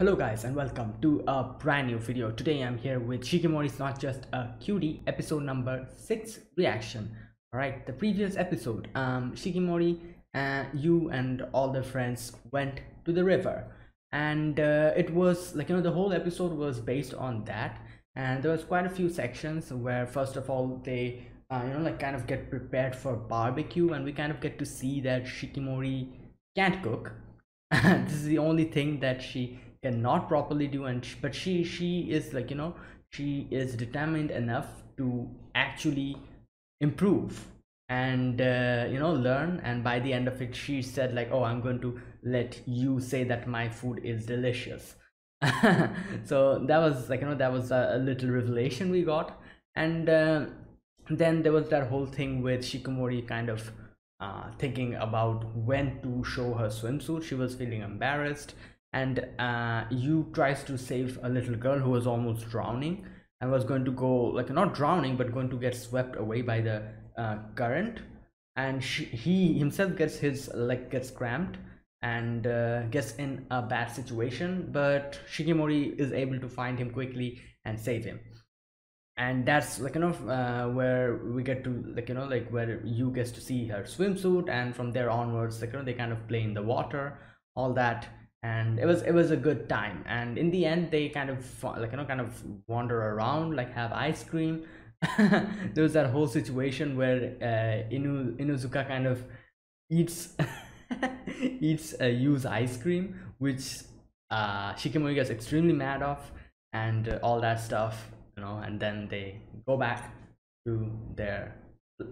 Hello guys and welcome to a brand new video. Today I'm here with Shikimori's Not Just a Cutie. Episode number 6 reaction. Alright, the previous episode, um, Shikimori, uh, you and all the friends went to the river. And uh, it was like you know the whole episode was based on that. And there was quite a few sections where first of all they uh, you know like kind of get prepared for barbecue and we kind of get to see that Shikimori can't cook. This is the only thing that she cannot properly do and but she she is like you know she is determined enough to actually improve and uh, you know learn. And by the end of it she said like oh i'm going to let you say that my food is delicious. So that was like you know that was a, a little revelation we got. And uh, then there was that whole thing with shikimori kind of uh, thinking about when to show her swimsuit. She was feeling embarrassed and uh, you tries to save a little girl who was almost drowning and was going to go like not drowning but going to get swept away by the uh, current. And she, he himself gets his like gets cramped and uh, gets in a bad situation but shikimori is able to find him quickly and save him. And that's like you know uh, where we get to like you know like where you gets to see her swimsuit and from there onwards like you know they kind of play in the water all that and it was it was a good time. And in the end they kind of like you know kind of wander around like have ice cream. There was that whole situation where uh, Inu Inuzuka kind of eats eats uh, use ice cream which uh, Shikimori gets extremely mad of and uh, all that stuff you know and then they go back to their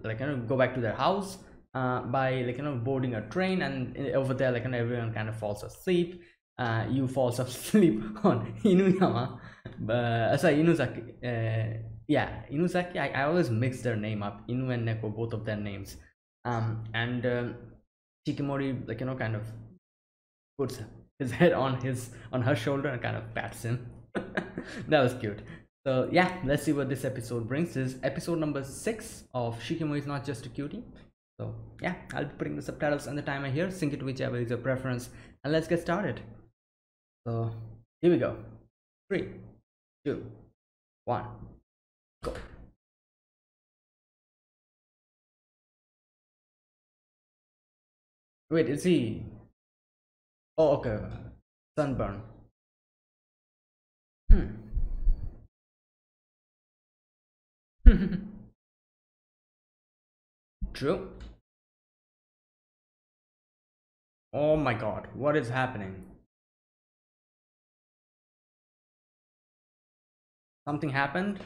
like you know go back to their house uh, by like you know boarding a train and over there like know, everyone kind of falls asleep. Uh, you falls asleep on Inuyama. Uh, sorry Inuzaki uh, yeah Inuzaki I, I always mix their name up Inu and Neko both of their names. Um, and um, Shikimori like you know kind of puts his head on his on her shoulder and kind of pats him. That was cute. So yeah let's see what this episode brings. This is episode number six of Shikimori is not just a cutie so yeah i'll be putting the subtitles and the timer here. Sync it whichever is your preference. And let's get started. So here we go. Three two one go. Wait is he? Oh okay. Sunburn. Hmm. True Oh my god, what is happening? Something happened?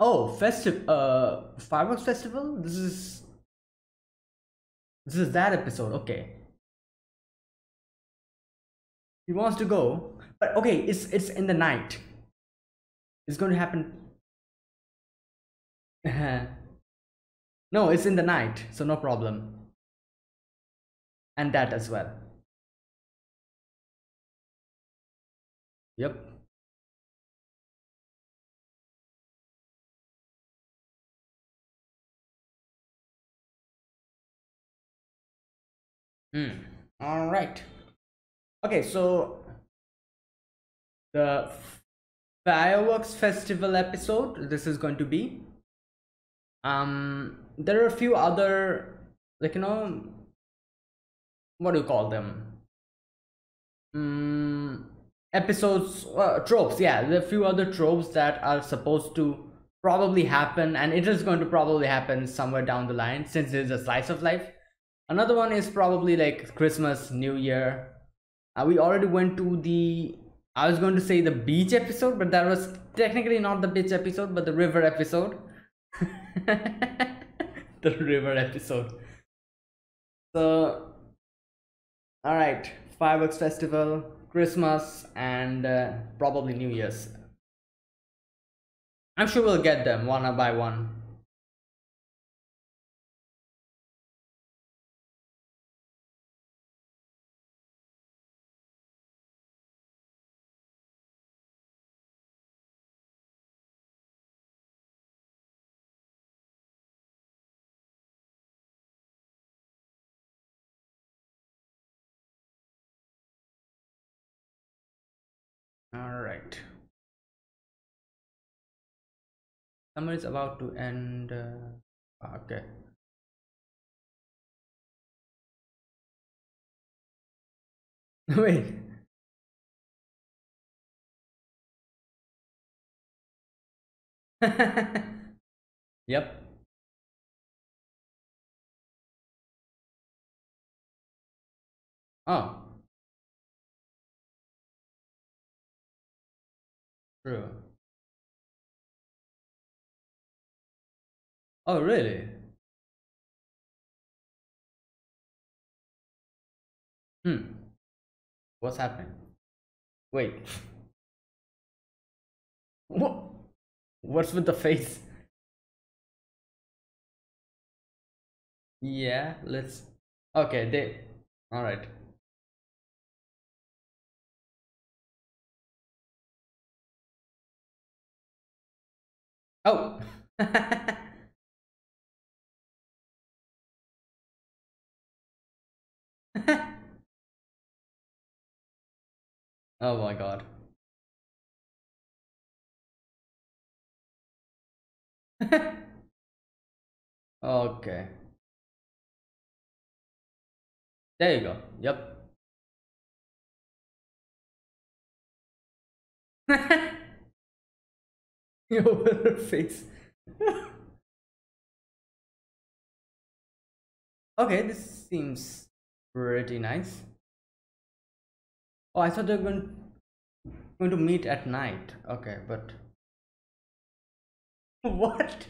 Oh, festive uh fireworks festival? This is this is that episode, okay. He wants to go, but okay, it's it's in the night. It's going to happen. no, it's in the night, so no problem and that as well. Yep. Hmm. All right. Okay so the fireworks festival episode this is going to be. Um there are a few other like you know what do you call them? Mm, episodes uh, tropes yeah a few other tropes that are supposed to probably happen and it is going to probably happen somewhere down the line since it is a slice of life. Another one is probably like christmas new year. Uh, we already went to the i was going to say the beach episode but that was technically not the beach episode but the river episode. The river episode. So all right fireworks festival christmas and uh, probably new year's. I'm sure we'll get them one by one right. Summer is about to end. Uh, okay. Wait. yep. Oh. True. Oh, really? Hmm. What's happening? Wait. What? What's with the face? Yeah, let's. Okay, they. All right. Oh. oh my god. okay. There you go. Yep. Your face. okay, this seems pretty nice. Oh, I thought they were going, going to meet at night. Okay, but what?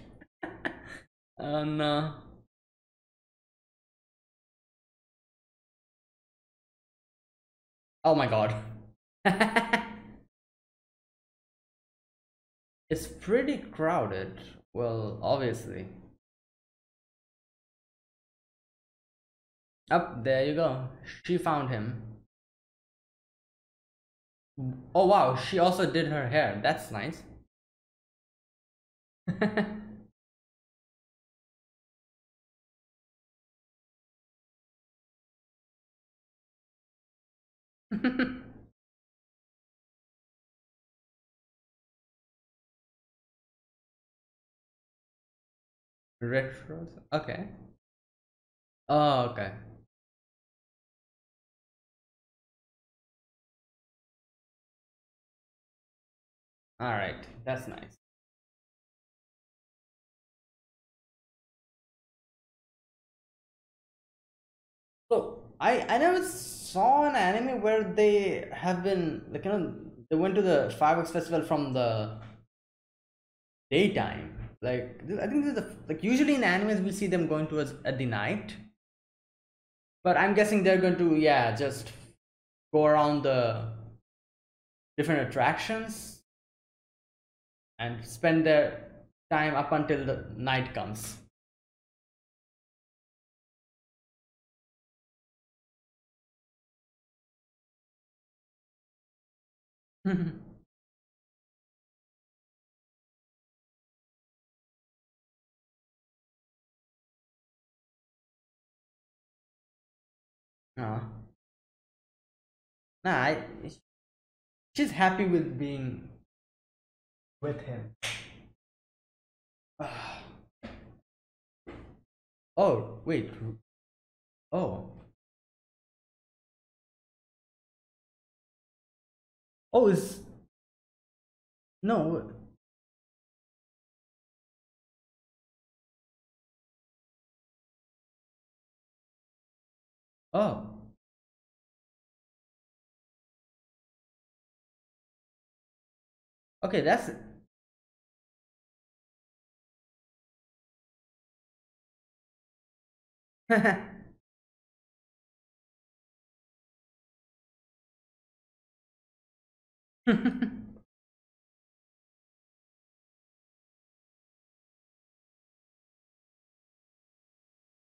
no. Uh, oh my god. It's pretty crowded. Well, obviously. Up there you go. She found him. Oh wow, she also did her hair. That's nice. Retros? Okay. Oh, okay. All right, that's nice. So I I never saw an anime where they have been like you know they went to the fireworks festival from the daytime. Like I think this is the like usually in animes we see them going towards at the night, but I'm guessing they're going to yeah just go around the different attractions and spend their time up until the night comes. no. Nah, I, she's happy with being with him. oh, wait. Oh. Oh, is no. Oh. Okay, that's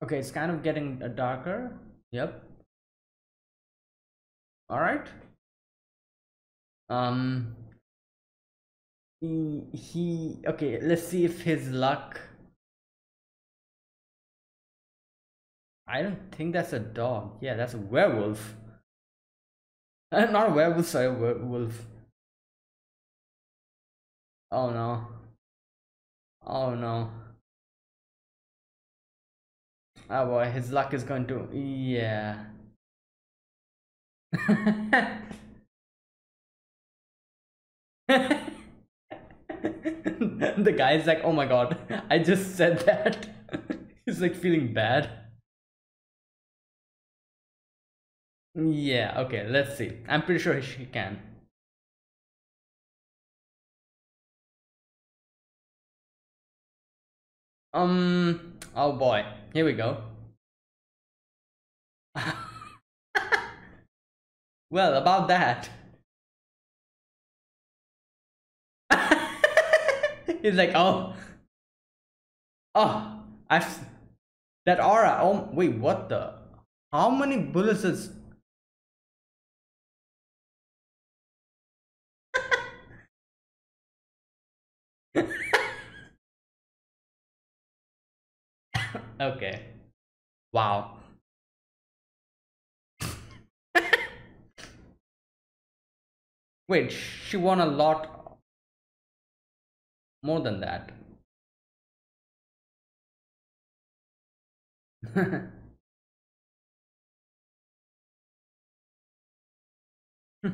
okay, it's kind of getting uh, darker. Yep. All right. Um. He, okay. Let's see if his luck. I don't think that's a dog. Yeah, that's a werewolf. Not a werewolf, sorry, a werewolf. Oh no. Oh no. Oh boy, his luck is going to. Yeah. the guy's like, oh my god, I just said that. He's like feeling bad. Yeah, okay, let's see. I'm pretty sure she can. Um, oh boy, here we go. well, about that. He's like, oh, oh, I've that aura. Oh, wait, what the? How many bullets is? Okay. Wow. Wait, she won a lot more than that.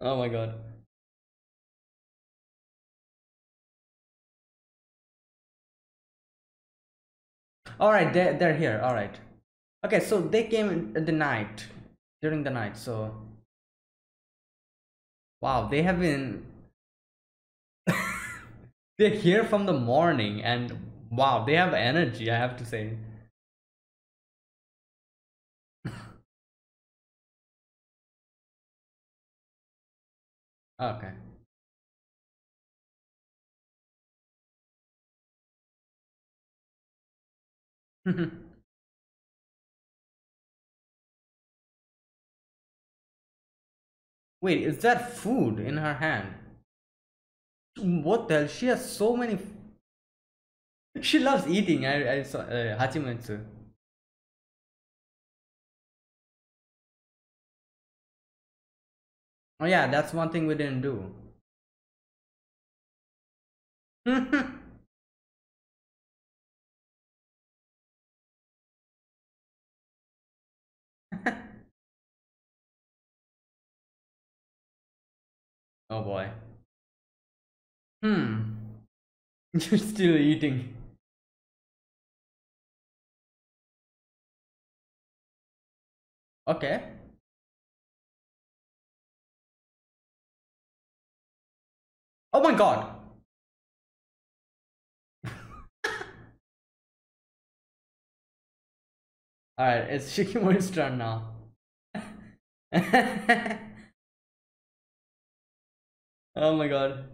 oh my god. All right, they're, they're here. All right. Okay, so they came at the night, during the night. So, wow, they have been. they're here from the morning, and wow, they have energy. I have to say. okay. Wait, is that food in her hand? What the hell? She has so many. She loves eating. I, I saw uh, Hachimitsu. Oh yeah, that's one thing we didn't do. oh boy. Hmm. You're still eating. Okay. Oh my god. Alright, it's Shikimori's turn now. Oh my god.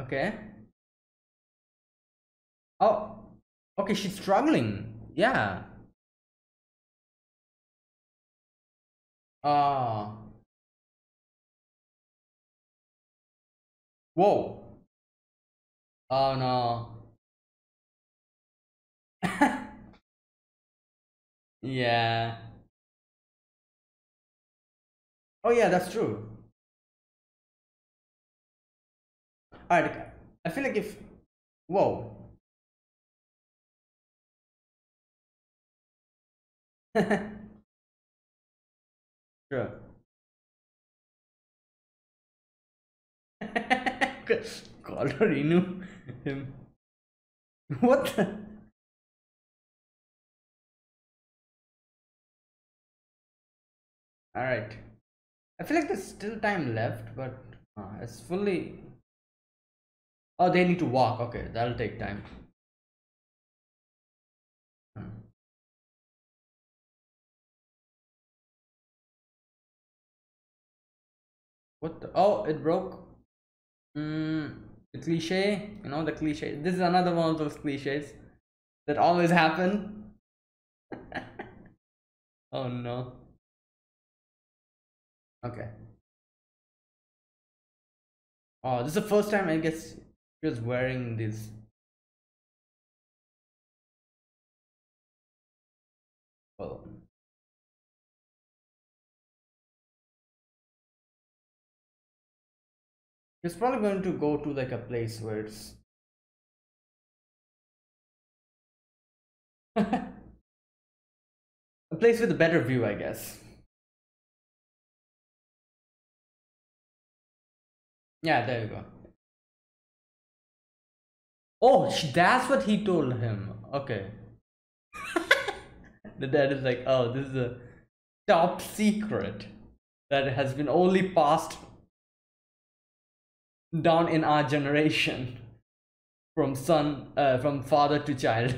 Okay. Oh, okay, she's struggling. Yeah. Ah. Whoa. Oh no. yeah. Oh yeah, that's true. Alright, I feel like if whoa. sure. Inu him. What the? Alright. I feel like there's still time left, but uh, it's fully Oh, they need to walk. Okay, that'll take time. Hmm. What the? Oh, it broke. Mm, the cliche, you know, the cliche. This is another one of those cliches that always happen. oh no. Okay. Oh, this is the first time I guess she was wearing this. Oh. It's probably going to go to like a place where it's a place with a better view, I guess. Yeah, there you go. Oh, that's what he told him. Okay. the dad is like, oh, this is a top secret that has been only passed down in our generation from son, uh, from father to child.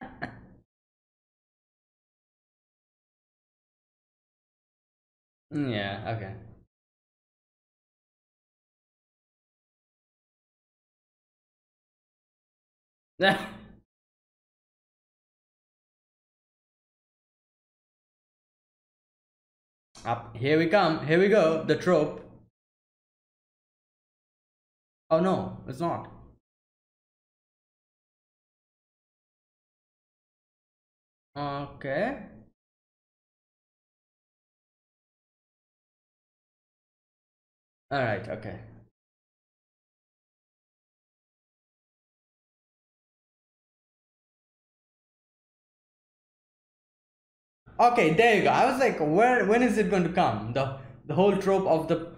yeah, okay. Up here we come. Here we go. The trope. Oh no, it's not. Okay. All right. Okay. Okay, there you go. I was like, where when is it going to come? The the whole trope of the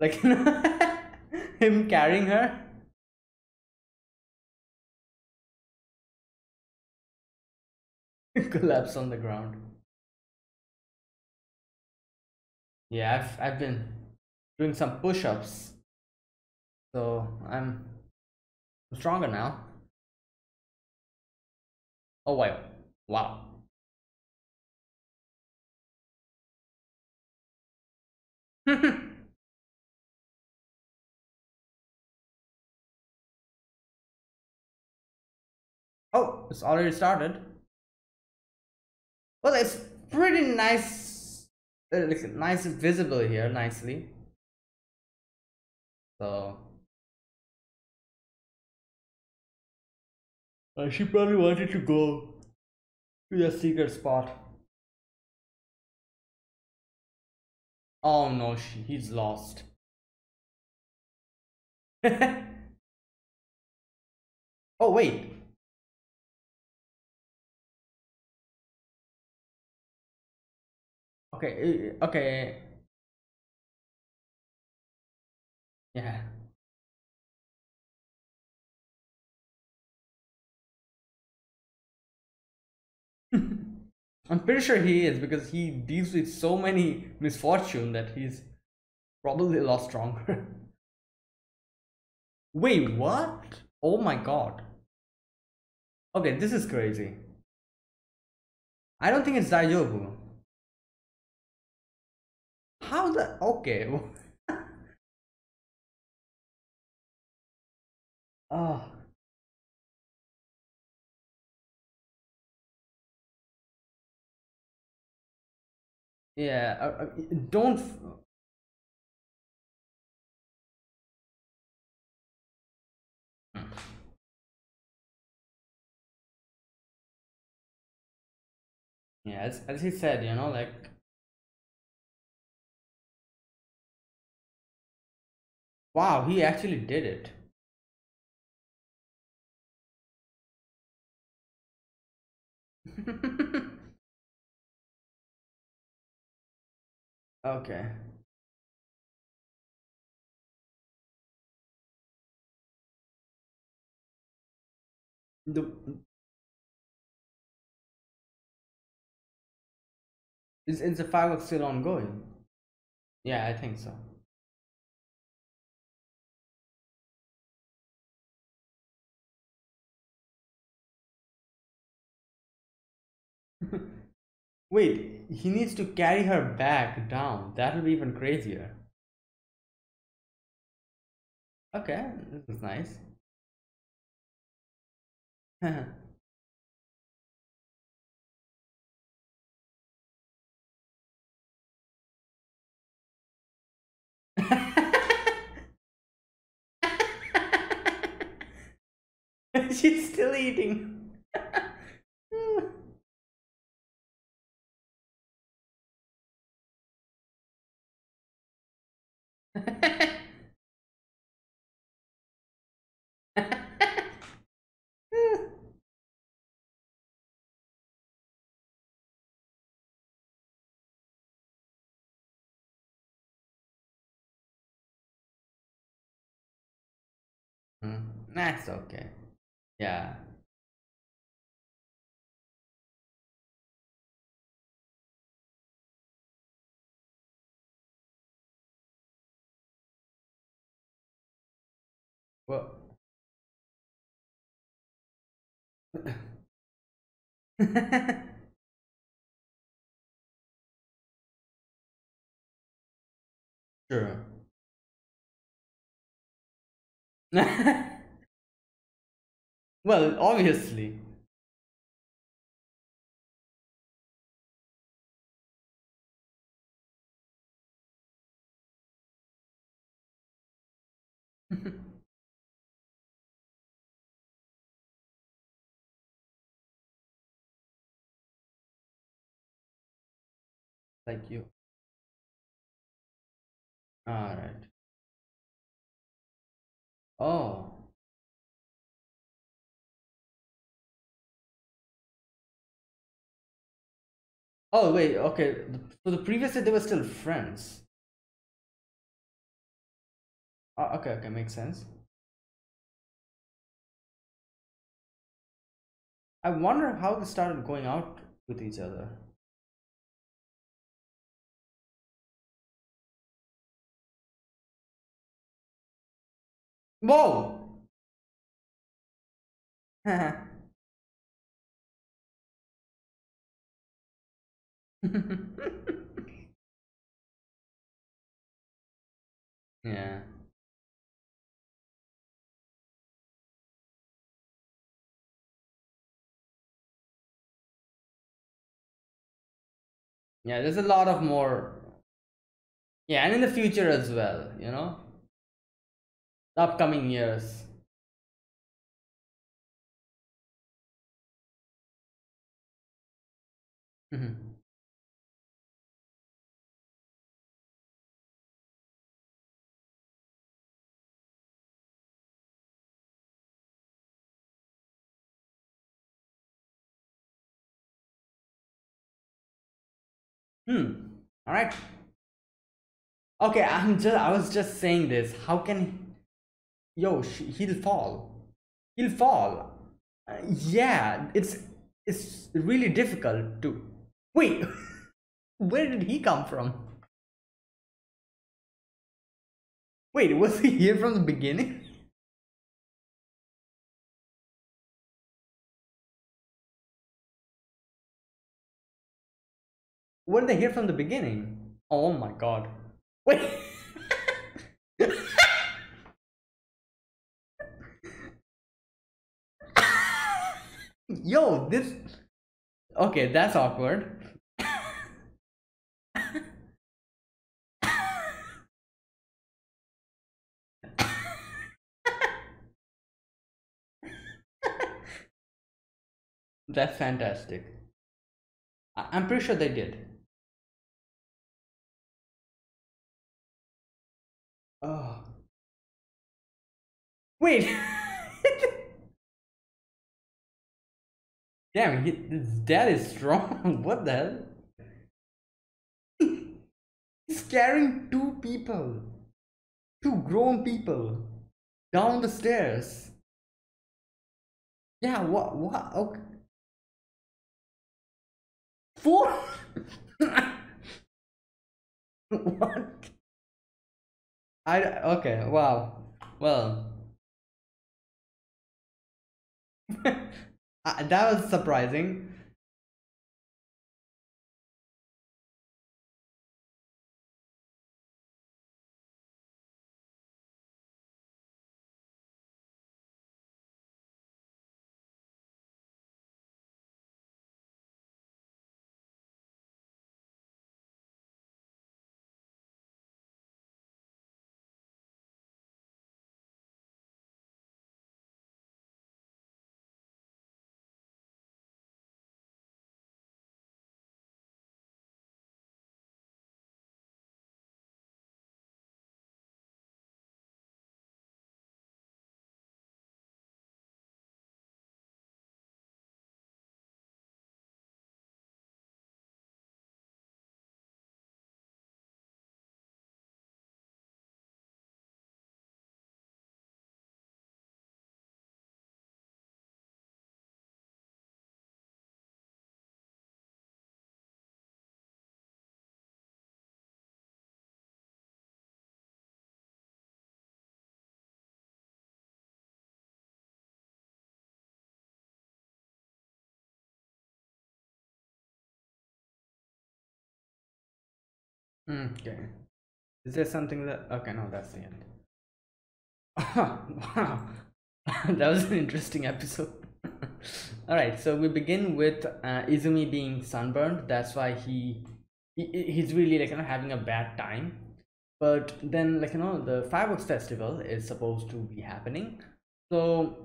like him carrying her. Collapse on the ground. Yeah, I've I've been doing some push-ups. So I'm stronger now. Oh wow. Wow. oh, it's already started. Well, it's pretty nice. Uh, nice visible here, nicely. So. Uh, she probably wanted to go to the secret spot. Oh no, she, he's lost. oh wait. Okay, uh, okay. Yeah. I'm pretty sure he is because he deals with so many misfortune that he's probably a lot stronger. Wait, what? Oh my god. Okay, this is crazy. I don't think it's Daijobu. How the... Okay. oh. Yeah, uh, uh, don't. Hmm. Yeah, as, as he said, you know, like Wow, he actually did it. Okay. The is is the fireworks still ongoing? Yeah, I think so. Wait, he needs to carry her back down. That will be even crazier. Okay, this is nice. She's still eating. Mm, That's okay. Yeah. Well. Sure. Well, obviously. Like you. All right. Oh. Oh, wait. Okay. So the previous day they were still friends. Oh, okay. Okay. Makes sense. I wonder how they started going out with each other. Whoa. yeah. Yeah. There's a lot of more. Yeah, and in the future as well. You know, the upcoming years. Mhm. Hmm. All right. Okay. I'm just. I was just saying this. How can? Yo, he'll fall. He'll fall. Uh, yeah. It's. It's really difficult to. Wait. Where did he come from? Wait. Was he here from the beginning? Were they here from the beginning? Oh my god. Wait. Yo, this. Okay, that's awkward. That's fantastic. I- I'm pretty sure they did. Oh. Wait. Damn, he, his dad is strong. what the hell? He's carrying two people, two grown people, down the stairs. Yeah, what? What? Okay. Four? what? I okay. Wow. Well, uh, that was surprising. Okay. Is there something that okay no that's the end. wow. that was an interesting episode. Alright, so we begin with uh, Izumi being sunburned. That's why he, he he's really like you know having a bad time. But then like you know the fireworks festival is supposed to be happening. So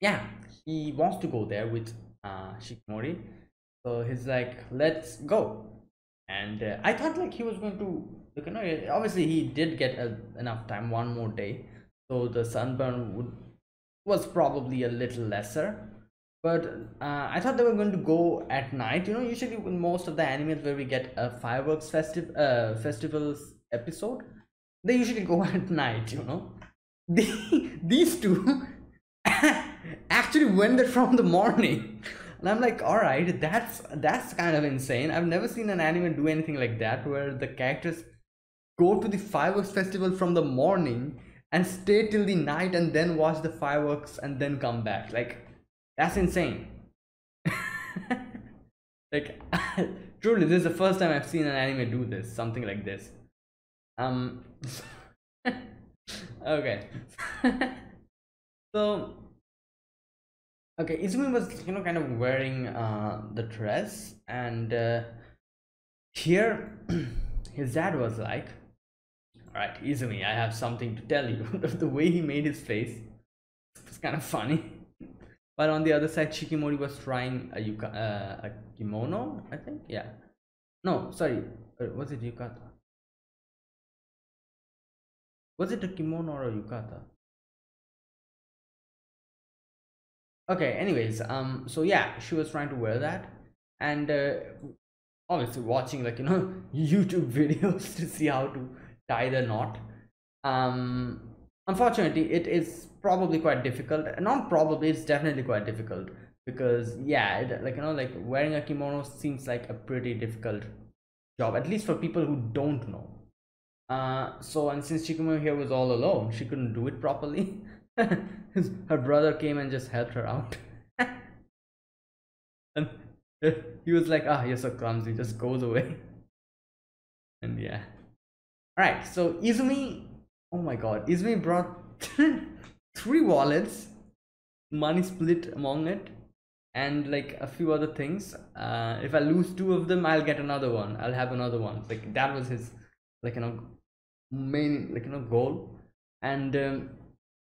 yeah, he wants to go there with uh, Shikimori. So he's like, let's go and uh, i thought like he was going to you know obviously he did get a, enough time one more day. So the sunburn would was probably a little lesser. But uh, i thought they were going to go at night. You know usually in most of the animes where we get a fireworks festive uh, festivals episode they usually go at night you know. The, these two actually went there from the morning and i'm like all right that's that's kind of insane. I've never seen an anime do anything like that where the characters go to the fireworks festival from the morning and stay till the night and then watch the fireworks and then come back. Like that's insane. Like truly this is the first time i've seen an anime do this something like this. Um okay. So okay izumi was you know kind of wearing uh the dress and uh, here his dad was like all right izumi i have something to tell you. The way he made his face was kind of funny. But on the other side shikimori was trying a, yuka, uh, a kimono i think? Yeah. No sorry uh, was it yukata? Was it a kimono or a yukata okay anyways um so yeah she was trying to wear that and uh, obviously watching like you know youtube videos to see how to tie the knot. Um unfortunately it is probably quite difficult. Not probably it's definitely quite difficult because yeah it, like you know like wearing a kimono seems like a pretty difficult job at least for people who don't know. Uh so and since shikimori here was all alone she couldn't do it properly her brother came and just helped her out. And he was like ah you're so clumsy just goes away. And yeah. All right so izumi oh my god izumi brought three wallets money split among it and like a few other things. Uh if i lose two of them i'll get another one. I'll have another one. Like that was his like you know main like you know goal. And um,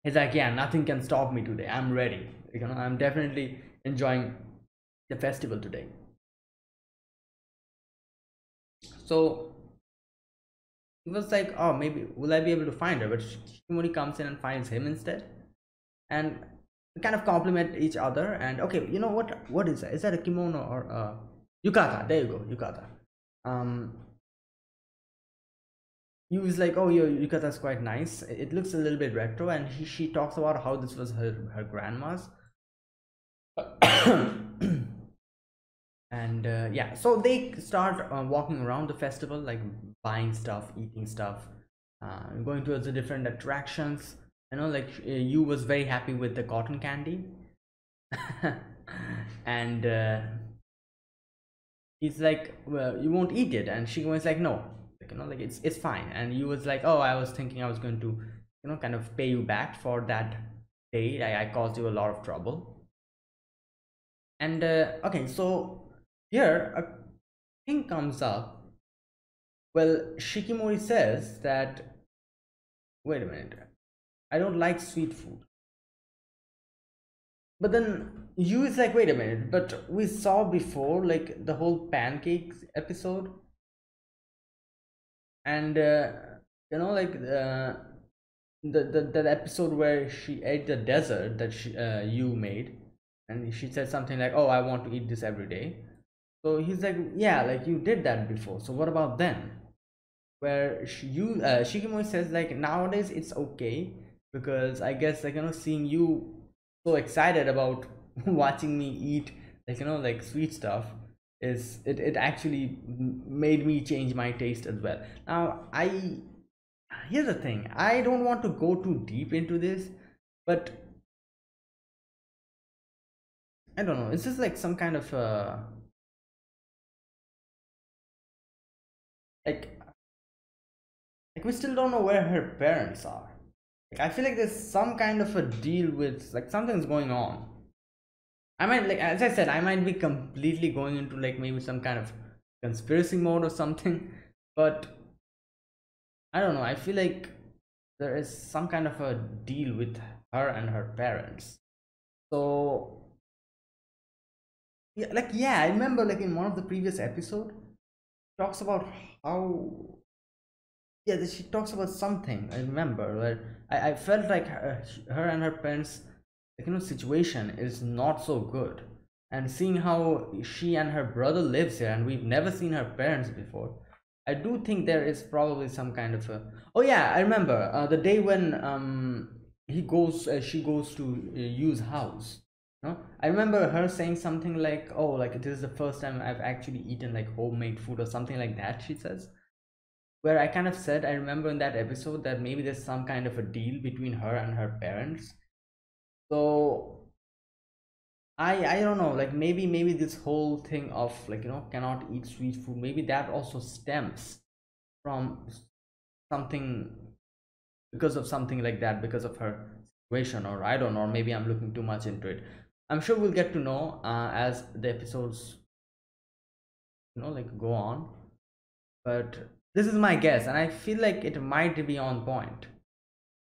he's like yeah nothing can stop me today. I'm ready. You know i'm definitely enjoying the festival today. So he was like oh maybe will i be able to find her? But shikimori comes in and finds him instead. And kind of compliment each other and okay you know what what is that? Is that a kimono or a yukata? There you go yukata. Um he was like oh your yukata's quite nice. It looks a little bit retro. And he, she talks about how this was her her grandma's. And uh, yeah so they start uh, walking around the festival like buying stuff eating stuff uh, going towards the different attractions. You know like uh, you was very happy with the cotton candy. And uh, he's like well you won't eat it. And she was like no like, you know like it's it's fine. And you was like oh i was thinking i was going to you know kind of pay you back for that day. I, I caused you a lot of trouble. And uh, okay so here a thing comes up. Well shikimori says that wait a minute. I don't like sweet food. But then you is like wait a minute but we saw before like the whole pancakes episode and uh, you know like uh, the, the that episode where she ate the dessert that she uh, you made and she said something like oh i want to eat this every day. So he's like yeah like you did that before. So what about then? Where she, you uh, shikimori says like nowadays it's okay because i guess like you know seeing you so excited about watching me eat like you know like sweet stuff is it, it actually made me change my taste as well. Now i here's the thing. I don't want to go too deep into this but i don't know. It's just like some kind of uh like like we still don't know where her parents are. Like i feel like there's some kind of a deal with like something's going on i might like as i said i might be completely going into like maybe some kind of conspiracy mode or something but i don't know i feel like there is some kind of a deal with her and her parents. So yeah like yeah i remember like in one of the previous episode talks about how yeah she talks about something i remember where i, I felt like her, her and her parents know situation is not so good. And seeing how she and her brother lives here and we've never seen her parents before i do think there is probably some kind of a oh yeah i remember uh, the day when um he goes uh, she goes to uh, Yu's house no i remember her saying something like oh like this is the first time i've actually eaten like homemade food or something like that she says. Where i kind of said i remember in that episode that maybe there's some kind of a deal between her and her parents so i i don't know like maybe maybe this whole thing of like you know cannot eat sweet food maybe that also stems from something because of something like that because of her situation or i don't know maybe i'm looking too much into it. I'm sure we'll get to know uh, as the episodes you know like go on. But this is my guess and i feel like it might be on point.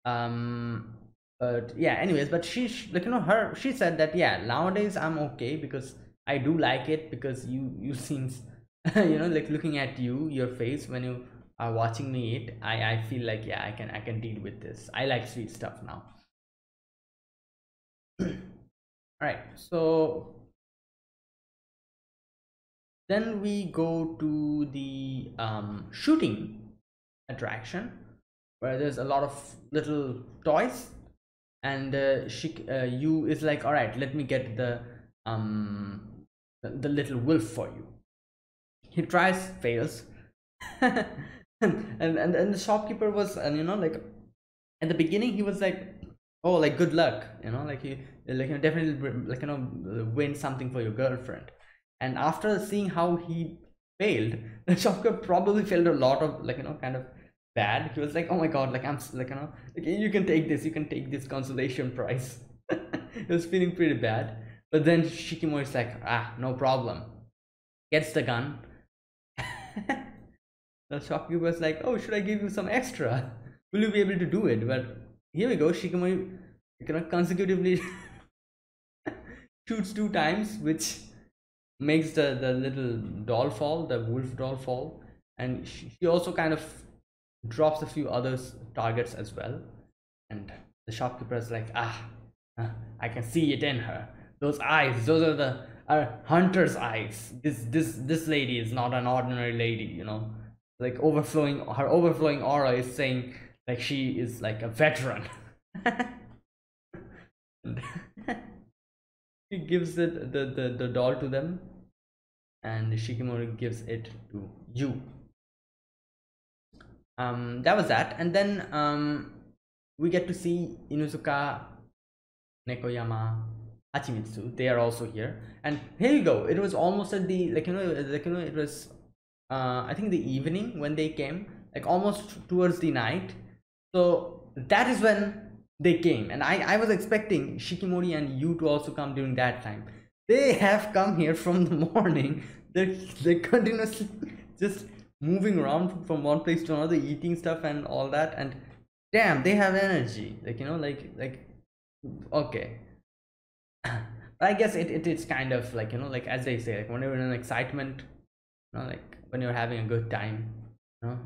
Um but yeah anyways but she like you know her she said that yeah nowadays i'm okay because i do like it because you you seems you know like looking at you your face when you are watching me eat i i feel like yeah i can i can deal with this. I like sweet stuff now. All right so then we go to the um, shooting attraction where there's a lot of little toys and uh, she uh, Yu is like all right let me get the um the, little wolf for you. He tries fails. And, and and the shopkeeper was and you know like at the beginning he was like oh like good luck you know like you like you know, definitely like you know win something for your girlfriend. And after seeing how he failed the shopkeeper probably failed a lot of like you know kind of bad he was like oh my god like i'm like you know like, you can take this you can take this consolation prize. He was feeling pretty bad but then shikimori is like ah no problem. Gets the gun. The shopkeeper was like oh should i give you some extra? Will you be able to do it? But here we go shikimori you know consecutively shoots two times which makes the the little doll fall the wolf doll fall. And she also kind of drops a few other targets as well. And the shopkeeper is like ah i can see it in her. Those eyes those are the hunter's eyes. This this this lady is not an ordinary lady you know. Like overflowing her overflowing aura is saying like she is like a veteran. He gives it the, the the doll to them and shikimori gives it to Yu um that was that. And then um we get to see inuzuka nekoyama hachimitsu. They are also here. And here you go. It was almost at the like you know like you know it was uh i think the evening when they came like almost towards the night. So that is when they came. And i i was expecting shikimori and Yu to also come during that time. They have come here from the morning. They're they're continuously just moving around from one place to another eating stuff and all that and damn they have energy. Like you know like like okay. I guess it, it it's kind of like you know like as they say like when you're in excitement you know like when you're having a good time you know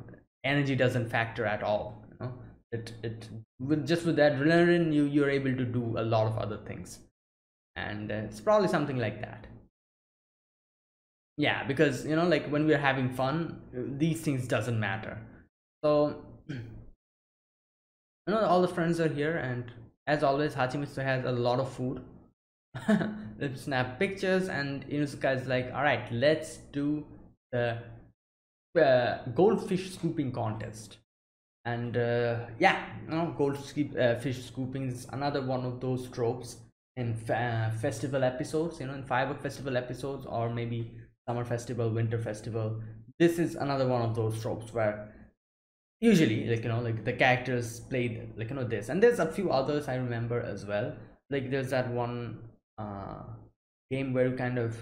energy doesn't factor at all you know. It it with just with that adrenaline you you're able to do a lot of other things. And uh, it's probably something like that yeah because you know like when we're having fun these things doesn't matter. So you know all the friends are here and as always hachimitsu has a lot of food. They snap pictures and inuzuka is like all right let's do the uh, goldfish scooping contest. And uh, yeah you know goldfish uh, scooping is another one of those tropes in uh, festival episodes you know in firework festival episodes or maybe summer festival winter festival. This is another one of those tropes where usually like you know like the characters played like you know this. And there's a few others i remember as well. Like there's that one uh game where you kind of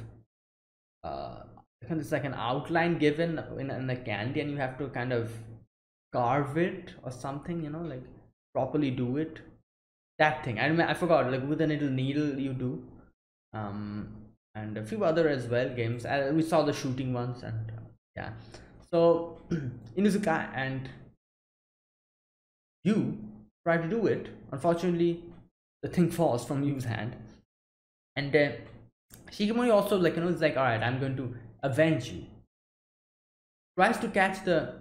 uh it's like an outline given in, in the candy and you have to kind of carve it or something you know like properly do it. That thing. I remember i forgot like with a little needle you do. Um and a few other as well games. Uh, we saw the shooting ones and uh, yeah. So inuzuka and Yu try to do it. Unfortunately the thing falls from Yu's hand. And uh, Shikimori also like you know it's like all right I'm going to avenge you. Tries to catch the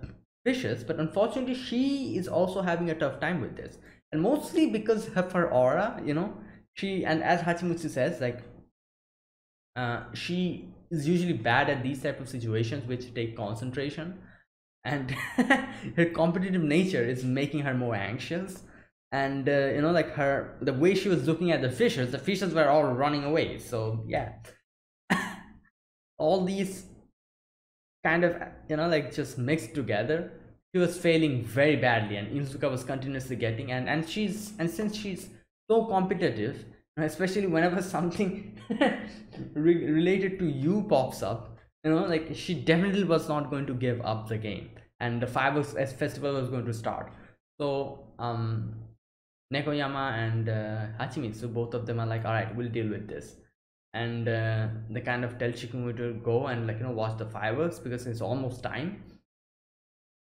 fishes but unfortunately she is also having a tough time with this. And mostly because of her aura you know she and as Hachimitsu says like uh, she is usually bad at these type of situations which take concentration. And her competitive nature is making her more anxious. And uh, you know like her the way she was looking at the fishes the fishes were all running away. So yeah. All these kind of you know like just mixed together she was failing very badly. And Inuzuka was continuously getting and and she's and since she's so competitive especially whenever something re related to you pops up you know like she definitely was not going to give up the game and the fireworks festival was going to start so um Nekoyama and uh, Hachimitsu, both of them are like, all right, we'll deal with this. And uh, they kind of tell Shikimori to go and like, you know, watch the fireworks because it's almost time.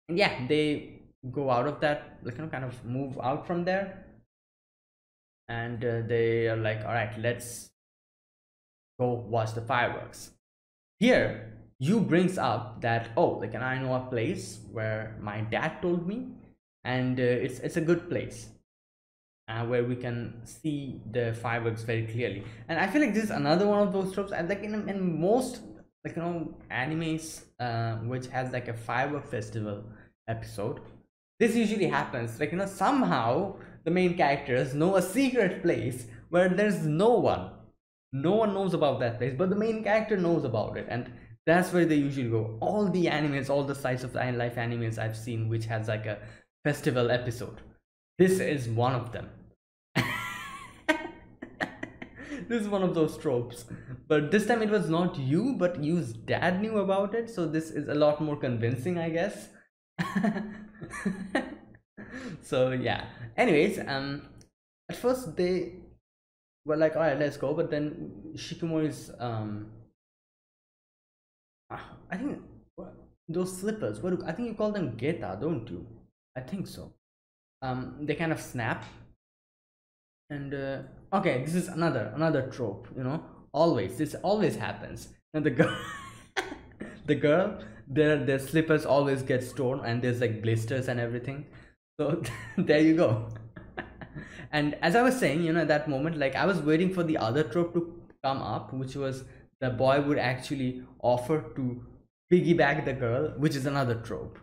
And yeah, they go out of that, like, you know, kind of move out from there. And uh, they are like, all right, let's go watch the fireworks. Here, Yu brings up that, oh, like, and I know a place where my dad told me, and uh, it's, it's a good place uh, where we can see the fireworks very clearly and i feel like this is another one of those tropes and like in, in most like you know animes uh, which has like a firework festival episode this usually happens like you know somehow the main characters know a secret place where there's no one. No one knows about that place but the main character knows about it. And that's where they usually go. All the animes all the slice of life animes i've seen which has like a festival episode. This is one of them. This is one of those tropes. But this time it was not Yu but Yu's dad knew about it so this is a lot more convincing i guess so yeah. Anyways um at first they were like all right let's go but then shikimori's um i think those slippers what i think you call them geta don't you? I think so. Um they kind of snap. And uh, okay this is another another trope you know? Always this always happens. And the girl the girl their their slippers always get torn and there's like blisters and everything so there you go and as i was saying you know at that moment like i was waiting for the other trope to come up which was the boy would actually offer to piggyback the girl which is another trope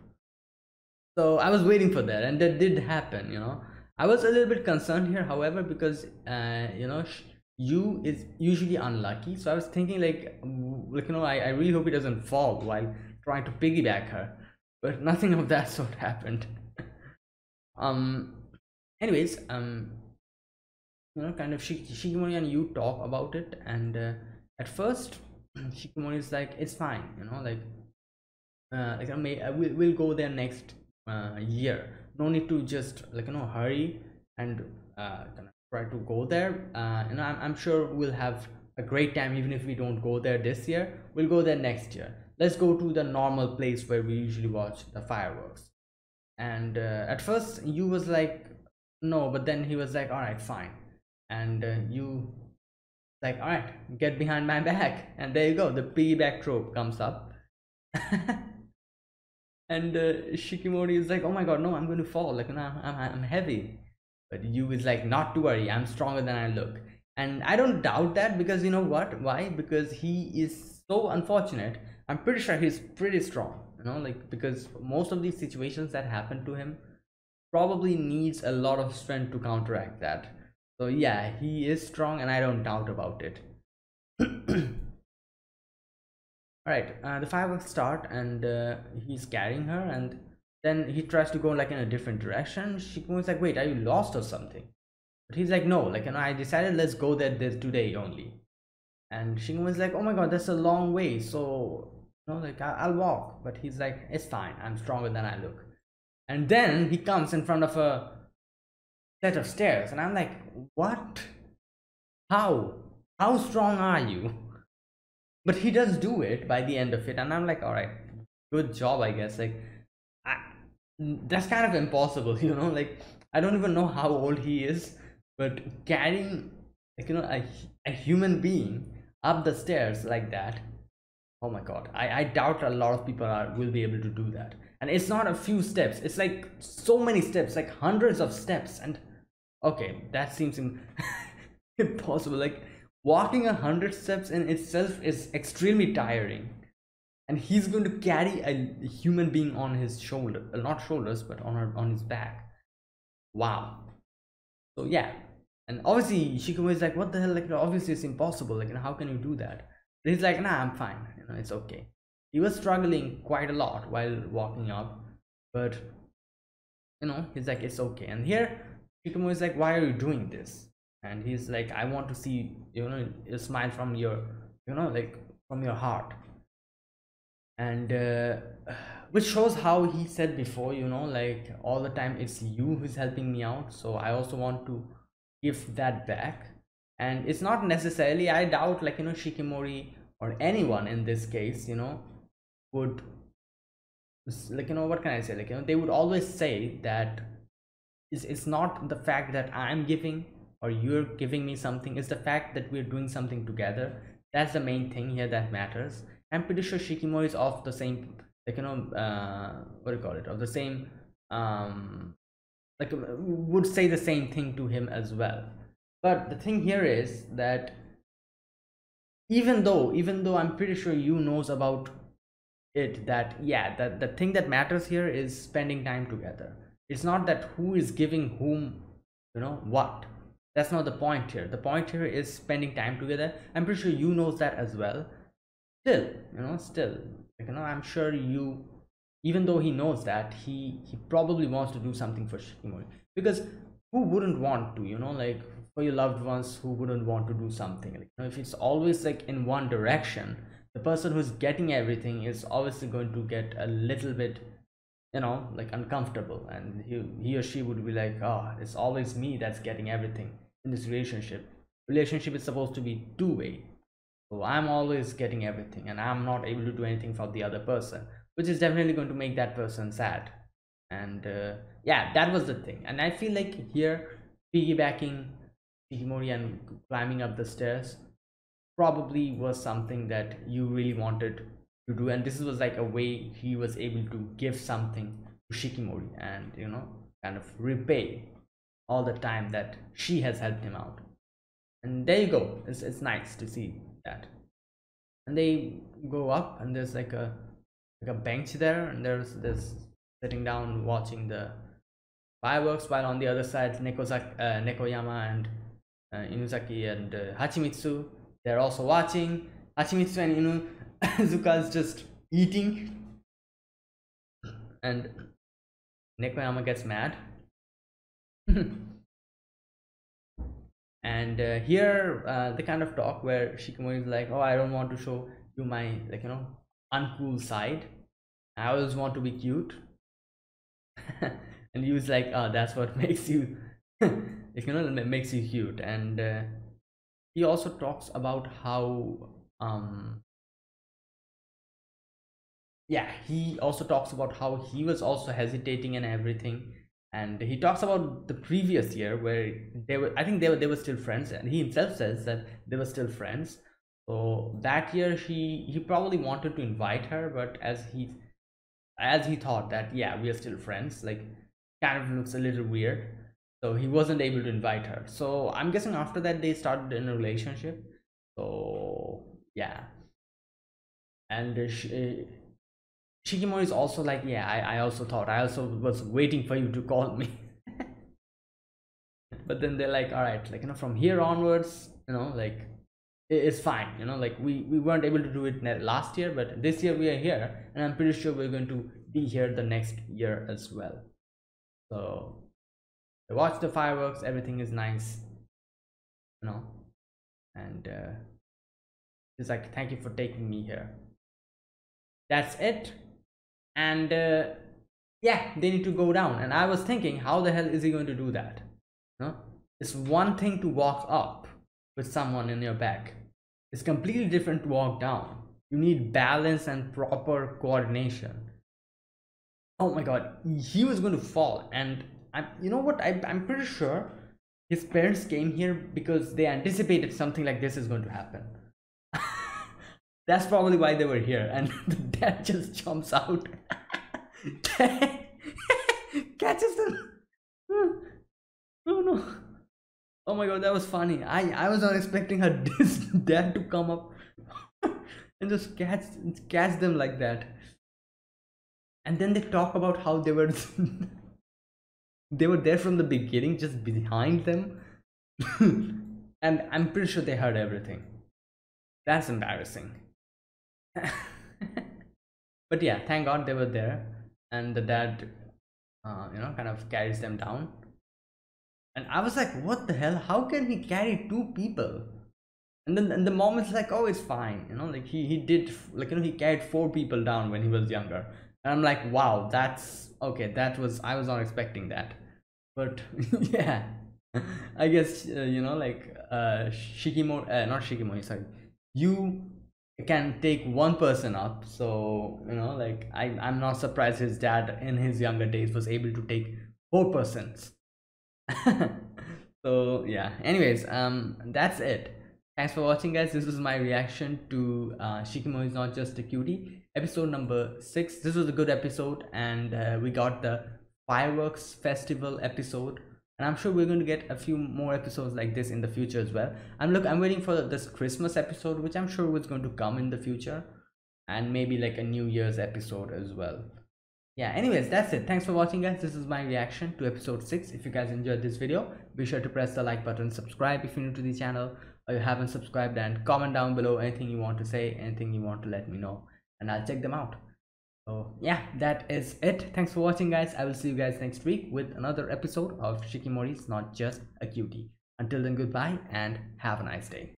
so i was waiting for that and that did happen you know I was a little bit concerned here, however, because uh, you know Yu is usually unlucky. So I was thinking like, like you know, I, I really hope he doesn't fall while trying to piggyback her, but nothing of that sort happened. Um, anyways, um, you know, kind of Shikimori and Yu talk about it, and uh, at first Shikimori is like, it's fine, you know, like, uh, like I may I will we'll go there next uh, year. No need to just like you know hurry and uh, try to go there. Uh, you know I'm, I'm sure we'll have a great time even if we don't go there this year. We'll go there next year. Let's go to the normal place where we usually watch the fireworks and uh, at first Yu was like no but then he was like all right fine and uh, Yu like all right get behind my back and there Yu go the piggyback trope comes up and uh, Shikimori is like, "Oh my god, no, I'm going to fall. Like, no, I'm, I'm heavy." But you is like, "Not to worry, I'm stronger than I look." And I don't doubt that because you know what? Why? Because he is so unfortunate. I'm pretty sure he's pretty strong. You know, like because most of these situations that happen to him probably needs a lot of strength to counteract that. So yeah, he is strong, and I don't doubt about it. all right uh, the fireworks start and uh, he's carrying her and then he tries to go like in a different direction shikimo's like wait are you lost or something but he's like no like you i decided let's go there this today only and shikimo's like oh my god that's a long way so know like I, will walk but he's like it's fine i'm stronger than i look. And then he comes in front of a set of stairs and i'm like what? How? How strong are you? But he does do it by the end of it and i'm like all right good job i guess. Like I, that's kind of impossible you know like i don't even know how old he is but carrying like you know a, a human being up the stairs like that oh my god. I i doubt a lot of people are will be able to do that. And it's not a few steps. It's like so many steps like hundreds of steps. And okay that seems impossible. Like walking a hundred steps in itself is extremely tiring. And he's going to carry a human being on his shoulder uh, not shoulders but on her on his back. Wow. So yeah. And obviously shikimo is like what the hell? Like obviously it's impossible. Like how can you do that but he's like nah i'm fine. You know it's okay. He was struggling quite a lot while walking up but you know he's like it's okay. And here shikimo is like why are you doing this? And he's like i want to see you know a smile from your you know like from your heart. And uh, which shows how he said before you know like all the time it's you who's helping me out so i also want to give that back and it's not necessarily i doubt like you know shikimori or anyone in this case you know would like you know what can i say? Like you know they would always say that it's, it's not the fact that i'm giving or you're giving me something it's the fact that we're doing something together. That's the main thing here that matters. I'm pretty sure shikimori is of the same like you know uh what do you call it? Of the same um like would say the same thing to him as well but the thing here is that even though even though i'm pretty sure Yu knows about it that yeah that the thing that matters here is spending time together. It's not that who is giving whom you know what. That's not the point here. The point here is spending time together. I'm pretty sure Yu knows that as well. Still you know still you know i'm sure you even though he knows that he he probably wants to do something for shikimori because who wouldn't want to you know like for your loved ones who wouldn't want to do something. Like you know, if it's always like in one direction the person who's getting everything is obviously going to get a little bit you know like uncomfortable. And he, he or she would be like oh it's always me that's getting everything in this relationship. Relationship is supposed to be two-way. So i'm always getting everything and i'm not able to do anything for the other person which is definitely going to make that person sad. And uh, yeah that was the thing. And i feel like here piggybacking Shikimori and climbing up the stairs probably was something that Yu really wanted to do. And this was like a way he was able to give something to Shikimori and you know kind of repay all the time that she has helped him out. And there you go. It's, it's nice to see that. And they go up and there's like a like a bench there and there's this sitting down watching the fireworks while on the other side Nekozaki, uh, Nekoyama and uh, Inuzaki and uh, Hachimitsu they're also watching. Hachimitsu and Inuzuka is just eating. And Nekoyama gets mad. And uh, here uh, the kind of talk where Shikimori is like oh I don't want to show you my like you know uncool side. I always want to be cute. And he was like oh that's what makes you you know makes you cute. And uh, he also talks about how um yeah he also talks about how he was also hesitating and everything. And he talks about the previous year where they were i think they were they were still friends. And he himself says that they were still friends. So that year he he probably wanted to invite her but as he as he thought that yeah we are still friends like kind of looks a little weird so he wasn't able to invite her. So i'm guessing after that they started in a relationship. So yeah. And uh, she, Shikimori is also like, yeah, I, I also thought, I also was waiting for you to call me. but then they're like, all right, like, you know, from here onwards, you know, like, it's fine, you know, like we, we weren't able to do it last year, but this year we are here, and I'm pretty sure we're going to be here the next year as well. So Watch the fireworks everything is nice you know and uh, like thank you for taking me here. That's it. And uh, yeah they need to go down. And i was thinking how the hell is he going to do that no it's one thing to walk up with someone in your back. It's completely different to walk down. You need balance and proper coordination. Oh my god he was going to fall. And i'm you know what? I, i'm pretty sure his parents came here because they anticipated something like this is going to happen. That's probably why they were here and the dad just jumps out. Catches them hmm. oh no oh my god that was funny. I i was not expecting her dad to come up and just catch catch them like that. And then they talk about how they were they were there from the beginning just behind them. And i'm pretty sure they heard everything. That's embarrassing. But yeah thank god they were there and the dad uh, you know kind of carries them down. And i was like what the hell? How can he carry two people? And then and the mom is like oh it's fine you know like he he did like you know he carried four people down when he was younger and i'm like wow that's okay that was i was not expecting that. But yeah i guess uh, you know like uh shikimori uh, not shikimori sorry. Yu can take one person up so you know like I, i'm not surprised his dad in his younger days was able to take four persons. So yeah. Anyways um that's it thanks for watching guys. This was my reaction to uh shikimori is not just a cutie. Episode number six. This was a good episode and uh, we got the fireworks festival episode. And i'm sure we're going to get a few more episodes like this in the future as well. I'm look i'm waiting for this christmas episode which i'm sure was going to come in the future. And maybe like a new year's episode as well. Yeah anyways that's it. Thanks for watching guys. This is my reaction to episode 6 if you guys enjoyed this video be sure to press the like button subscribe if you're new to the channel you haven't subscribed and comment down below anything you want to say anything you want to let me know and i'll check them out. So yeah that is it. Thanks for watching guys. I will see you guys next week with another episode of shikimori's not just a cutie. Until then goodbye and have a nice day